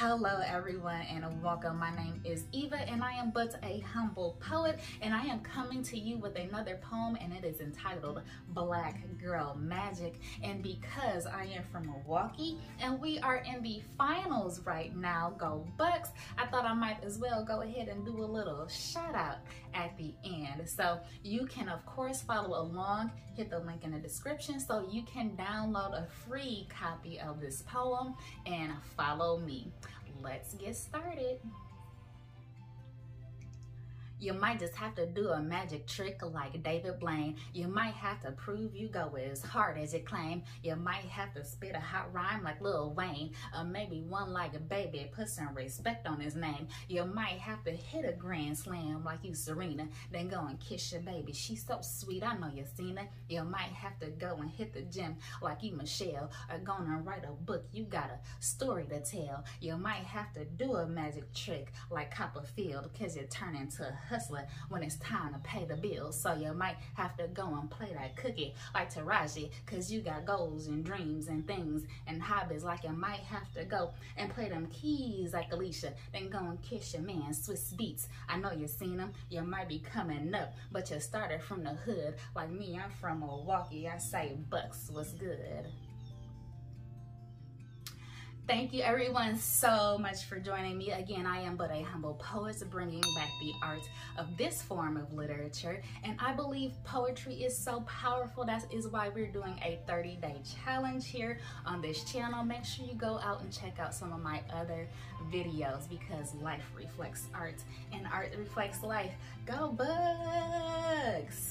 Hello everyone and welcome. My name is Eva and I am but a humble poet and I am coming to you with another poem and it is entitled Black Girl Magic. And because I am from Milwaukee and we are in the finals right now, go Bucks, I thought I might as well go ahead and do a little shout out at the end. So you can of course follow along, hit the link in the description so you can download a free copy of this poem and follow me let's get started. You might just have to do a magic trick like David Blaine. You might have to prove you go as hard as you claim. You might have to spit a hot rhyme like Lil Wayne. Or maybe one like a baby, put some respect on his name. You might have to hit a grand slam like you Serena. Then go and kiss your baby. She's so sweet, I know you seen it. You might have to go and hit the gym like you Michelle. Or go and write a book, you got a story to tell. You might have to do a magic trick like Copperfield. Cause you turn into a hustler when it's time to pay the bills. So you might have to go and play that cookie like Taraji, cause you got goals and dreams and things and hobbies. Like you might have to go and play them keys like Alicia, then go and kiss your man, Swizz Beatz. I know you seen them, you might be coming up, but you started from the hood. Like me, I'm from Milwaukee, I say Bucks was good. Thank you everyone so much for joining me. Again, I am but a humble poet bringing back the art of this form of literature. And I believe poetry is so powerful. That is why we're doing a 30 day challenge here on this channel. Make sure you go out and check out some of my other videos because life reflects art and art reflects life. Go Bucks!